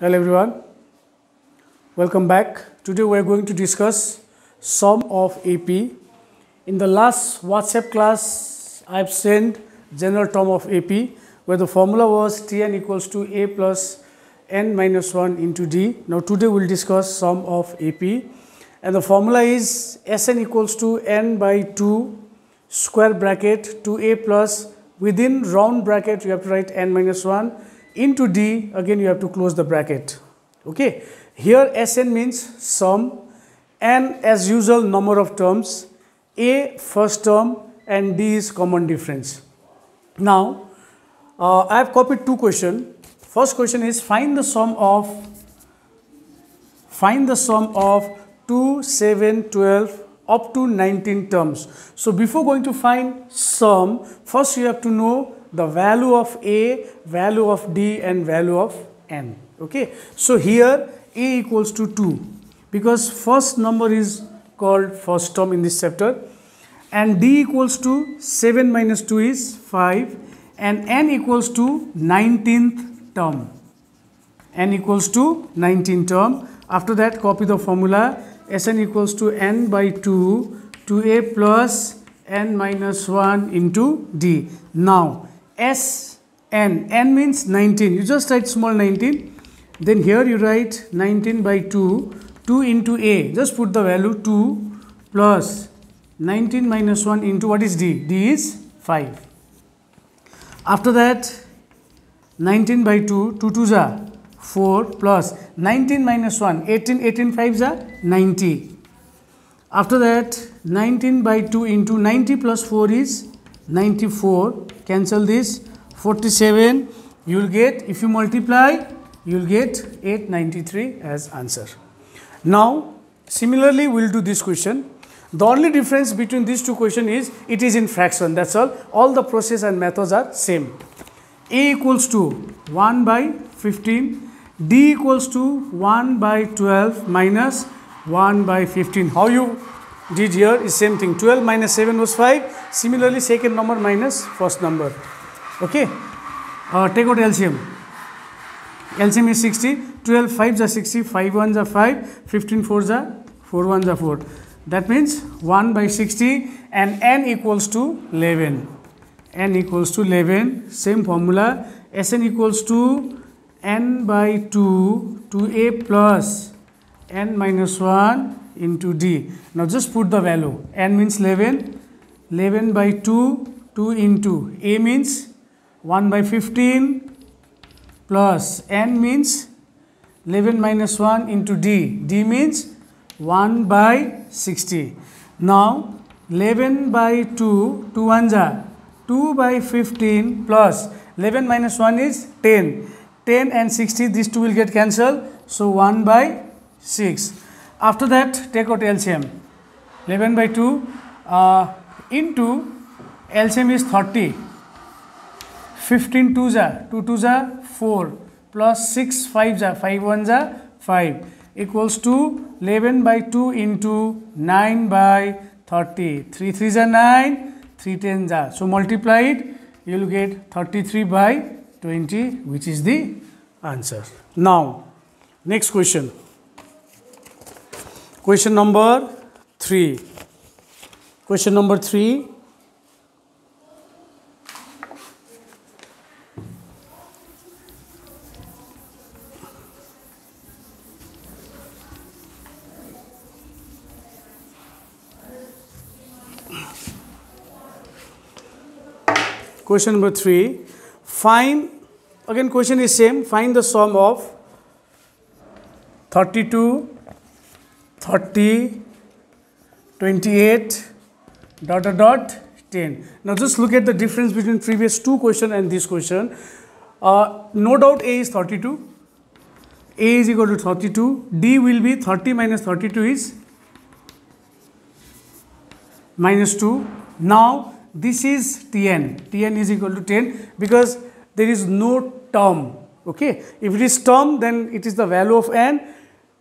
Hello everyone. Welcome back. Today we are going to discuss sum of AP. In the last WhatsApp class, I have sent general term of AP where the formula was Tn equals to A plus n minus 1 into D. Now today we will discuss sum of AP and the formula is Sn equals to n by 2 square bracket 2A plus within round bracket you have to write n minus 1 into D again you have to close the bracket okay? Here Sn means sum and as usual number of terms A first term and D is common difference. Now uh, I have copied two question. First question is find the sum of find the sum of 2 7 12 up to 19 terms. So before going to find sum first you have to know the value of A, value of D and value of N. Okay. So here A equals to 2 because first number is called first term in this chapter and D equals to 7 minus 2 is 5 and N equals to 19th term. N equals to 19 term. After that copy the formula Sn equals to n by 2 to A plus n minus 1 into d. Now S n, n means 19, you just write small 19, then here you write 19 by 2, 2 into a, just put the value 2 plus 19 minus 1 into what is d? d is 5. After that 19 by 2, 2 2 are 4 plus 19 minus 1, 18, 18 5 are 90. After that 19 by 2 into 90 plus 4 is 94 cancel this. 47 you will get if you multiply you will get 893 as answer. Now similarly we will do this question. The only difference between these two questions is it is in fraction that's all. All the process and methods are same. A equals to 1 by 15 d equals to 1 by 12 minus 1 by 15 how you did here is same thing. 12 minus 7 was 5 similarly second number minus first number. Okay? Uh, take out LCM LCM is 60 12 5 are 60 5 1 are 5 15 4 are 4 1 are 4 that means 1 by 60 and n equals to 11 n equals to 11 same formula. Sn equals to n by 2 2a plus n minus 1 into d. Now just put the value. n means 11, 11 by 2, 2 into a means 1 by 15 plus n means 11 minus 1 into d. d means 1 by 60. Now 11 by 2, 2 ones are 2 by 15 plus 11 minus 1 is 10. 10 and 60 these two will get cancelled. So 1 by 6. After that, take out LCM. 11 by 2 uh, into LCM is 30. 15 2s are 2 2s are 4 plus 6 5s are 5 1s are 5 equals to 11 by 2 into 9 by 30. 3 3s are 9, 3 10s are. So multiply it, you will get 33 by 20 which is the answer. Now, next question. Question number 3. Question number 3. Question number 3. Find, again question is same, find the sum of 32 30, 28, dot dot dot 10. Now just look at the difference between previous two question and this question. Uh, no doubt A is 32. A is equal to 32. D will be 30 minus 32 is minus 2. Now this is Tn. Tn is equal to 10 because there is no term. Okay. If it is term then it is the value of n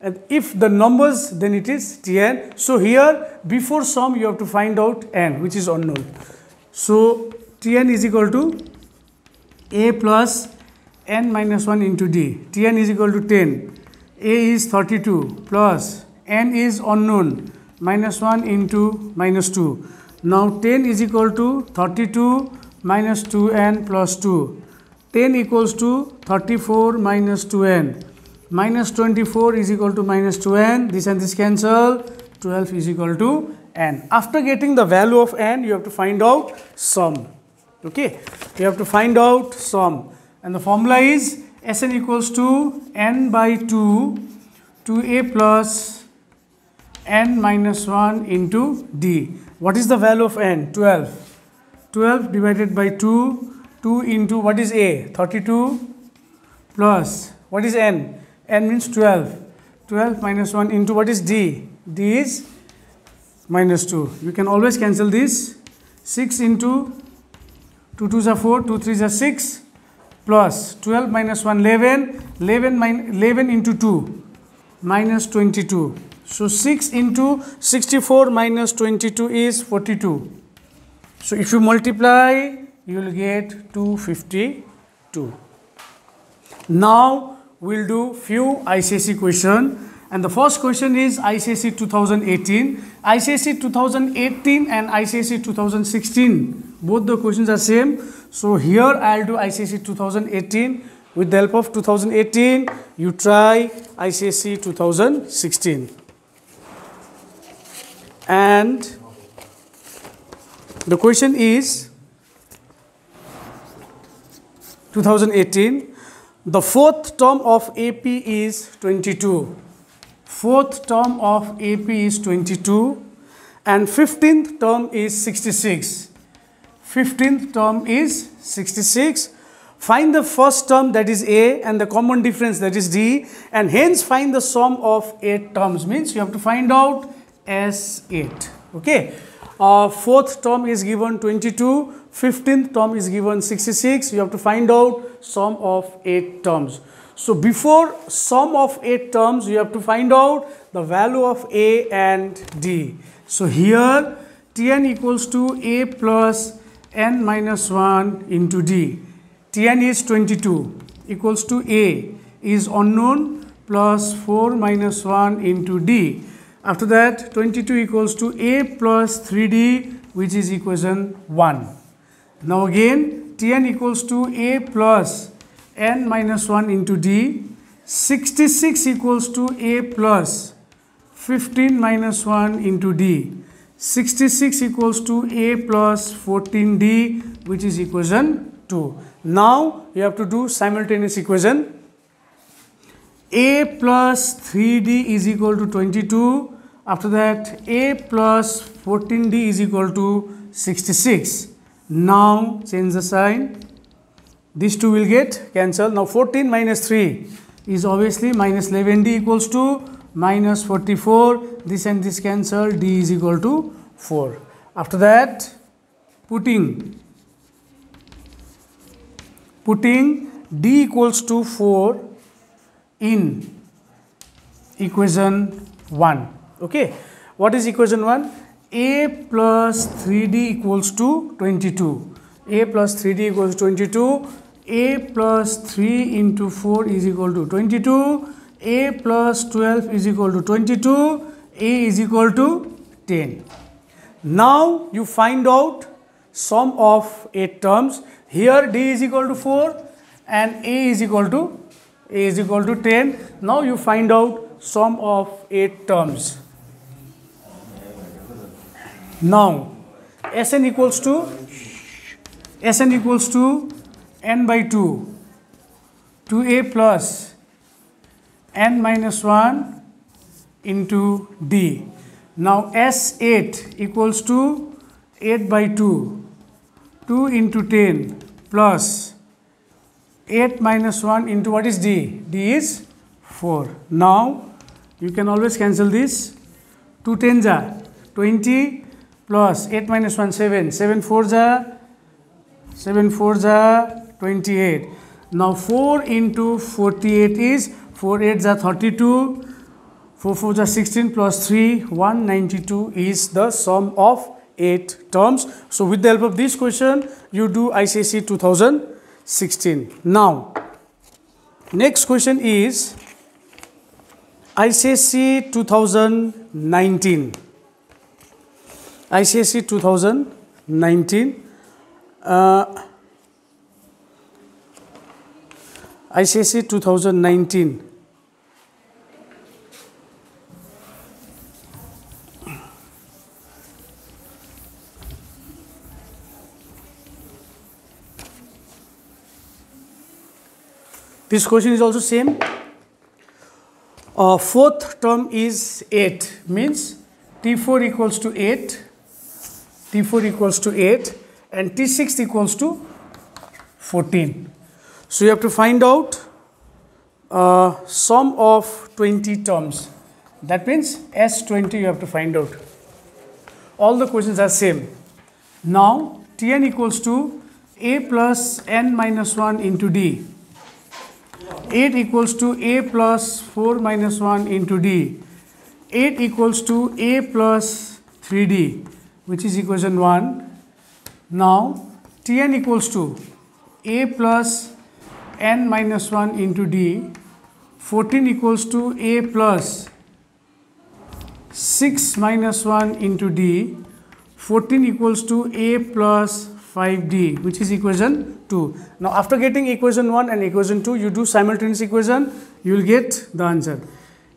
and if the numbers then it is Tn. So here before sum you have to find out n which is unknown. So Tn is equal to a plus n minus 1 into d. Tn is equal to 10. A is 32 plus n is unknown minus 1 into minus 2. Now 10 is equal to 32 minus 2n plus 2. 10 equals to 34 minus 2n. Minus 24 is equal to minus 2n. This and this cancel. 12 is equal to n. After getting the value of n, you have to find out sum. Okay, you have to find out sum. And the formula is Sn equals to n by 2 2a plus n minus 1 into d. What is the value of n? 12. 12 divided by 2, 2 into what is a? 32 plus what is n? N means 12. 12 minus 1 into what is d? d is minus 2. You can always cancel this. 6 into 2 2s are 4, 2 3s are 6 plus 12 minus 1 11, 11, 11 into 2 minus 22. So 6 into 64 minus 22 is 42. So if you multiply, you will get 252. Now we'll do few ICSE question. And the first question is ICSE 2018. ICSE 2018 and ICSE 2016 both the questions are same. So here I'll do ICSE 2018 with the help of 2018 you try ICSE 2016 and the question is 2018 the fourth term of AP is 22 fourth term of AP is 22 and 15th term is 66 15th term is 66 find the first term that is A and the common difference that is D and hence find the sum of 8 terms. Means you have to find out S8 okay uh, fourth term is given 22 15th term is given 66 you have to find out sum of 8 terms. So before sum of 8 terms you have to find out the value of A and D. So here Tn equals to A plus n minus 1 into D. Tn is 22 equals to A is unknown plus 4 minus 1 into D after that 22 equals to a plus 3d which is equation 1. Now again Tn equals to a plus n minus 1 into d 66 equals to a plus 15 minus 1 into d 66 equals to a plus 14d which is equation 2. Now you have to do simultaneous equation a plus 3d is equal to 22 after that a plus 14d is equal to 66 now change the sign. These two will get cancelled. Now 14 minus 3 is obviously minus 11d equals to minus 44 this and this cancel d is equal to 4 after that putting putting d equals to 4 in equation 1 okay. What is equation 1 a plus 3d equals to 22 a plus 3d equals to 22 a plus 3 into 4 is equal to 22 a plus 12 is equal to 22 a is equal to 10 now you find out sum of 8 terms. Here d is equal to 4 and a is equal to a is equal to 10. Now you find out sum of 8 terms. Now Sn equals to Sn equals to n by 2 2a plus n minus 1 into d. Now S8 equals to 8 by 2 2 into 10 plus 8 minus 1 into what is d? d is 4. Now, you can always cancel this. 2 10s are 20 plus 8 minus 1 7. 7 4s are 7 4s are 28. Now, 4 into 48 is 4 8s are 32. 4 4s are 16 plus 3 192 is the sum of 8 terms. So, with the help of this question, you do ICSE 2000 16. Now, Next question is ICSE 2019. ICSE 2019. Uh, ICSE 2019. This question is also same. Uh, fourth term is 8 means T4 equals to 8, T4 equals to 8 and T6 equals to 14. So you have to find out uh, sum of 20 terms. That means S20 you have to find out. All the questions are same. Now Tn equals to A plus n minus 1 into D 8 equals to a plus 4 minus 1 into d. 8 equals to a plus 3d which is equation 1. Now Tn equals to a plus n minus 1 into d. 14 equals to a plus 6 minus 1 into d. 14 equals to a plus 5d which is equation 2. Now after getting equation 1 and equation 2 you do simultaneous equation you will get the answer.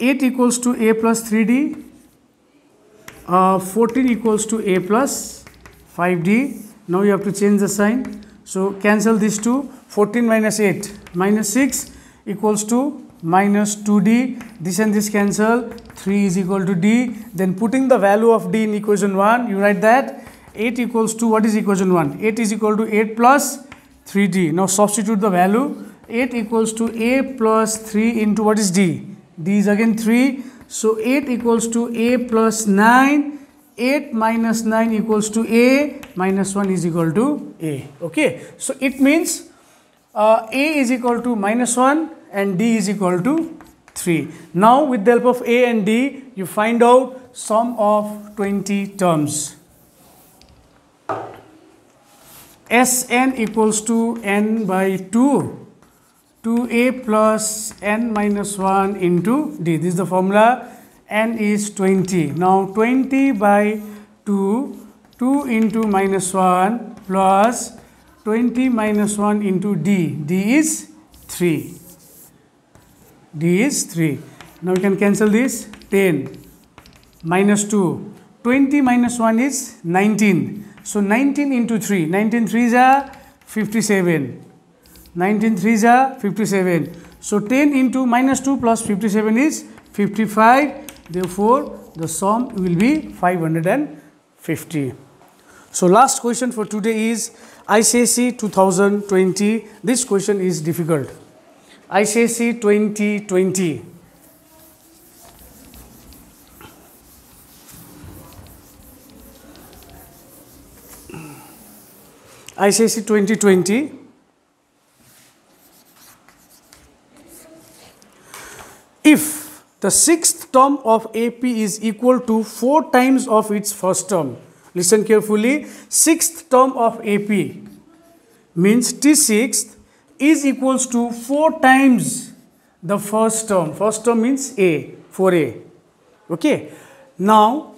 8 equals to a plus 3d, uh, 14 equals to a plus 5d. Now you have to change the sign. So cancel these two 14 minus 8 minus 6 equals to minus 2d this and this cancel 3 is equal to d then putting the value of d in equation 1 you write that 8 equals to what is equation 1 8 is equal to 8 plus 3d now substitute the value. 8 equals to a plus 3 into what is d? D is again 3 so 8 equals to a plus 9 8 minus 9 equals to a. Minus 1 is equal to a. Okay? So it means uh, a is equal to minus 1 and d is equal to 3 now with the help of a and d you find out sum of 20 terms Sn equals to n by 2 2a plus n minus 1 into d. This is the formula n is 20. Now 20 by 2 2 into minus 1 plus 20 minus 1 into d. d is 3. d is 3. Now we can cancel this 10 minus 2. 20 minus 1 is 19. So 19 into 3, 19 3s are 57, 19 3s are 57. So 10 into minus 2 plus 57 is 55. Therefore, the sum will be 550. So last question for today is ICSE 2020. This question is difficult. ICSE 2020. ICSE 2020 if the sixth term of AP is equal to 4 times of its first term listen carefully sixth term of AP means T6 is equals to 4 times the first term. First term means A 4A okay. Now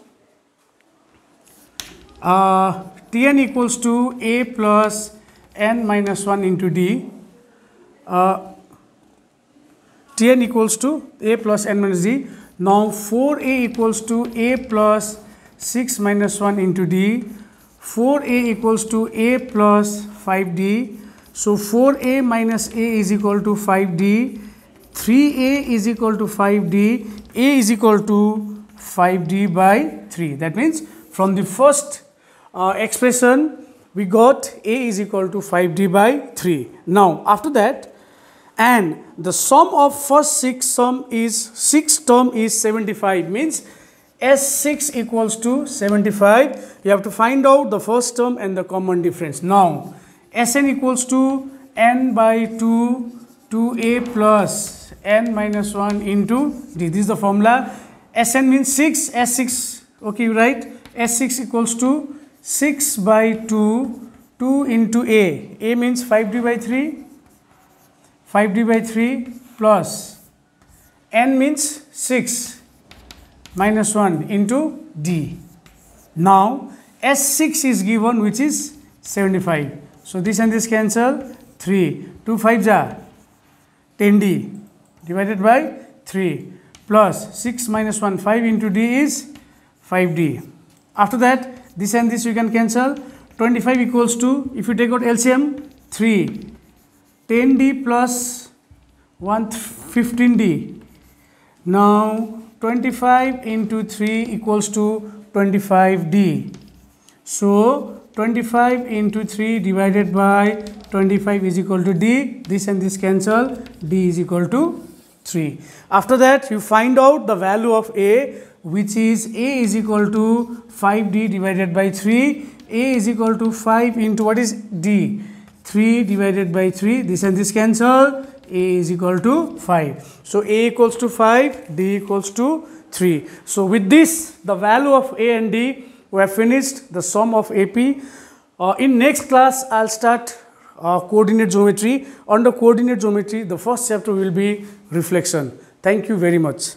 uh, Tn equals to a plus n minus 1 into d. Uh, Tn equals to a plus n minus d. Now 4a equals to a plus 6 minus 1 into d. 4a equals to a plus 5d. So 4a minus a is equal to 5d. 3a is equal to 5d. a is equal to 5d by 3. That means from the first uh, expression we got a is equal to 5d by 3. Now after that and the sum of first 6 sum is 6 term is 75 means S6 equals to 75 you have to find out the first term and the common difference. Now Sn equals to n by 2 2a plus n minus 1 into d. This is the formula. Sn means 6, S6, okay, right? S6 equals to 6 by 2, 2 into A. A means 5d by 3. 5d by 3 plus n means 6 minus 1 into d. Now S6 is given which is 75. So this and this cancel 3. 2 5 ja 10d divided by 3 plus 6 minus 1 5 into d is 5d. After that this and this you can cancel. 25 equals to if you take out LCM 3 10d plus 1 15d now 25 into 3 equals to 25d so 25 into 3 divided by 25 is equal to d. This and this cancel. D is equal to 3 after that you find out the value of a which is a is equal to 5d divided by 3 a is equal to 5 into what is d? 3 divided by 3 this and this cancel. A is equal to 5 so a equals to 5 d equals to 3 so with this the value of a and d we have finished the sum of ap uh, in next class i'll start uh, coordinate geometry. Under coordinate geometry the first chapter will be reflection. Thank you very much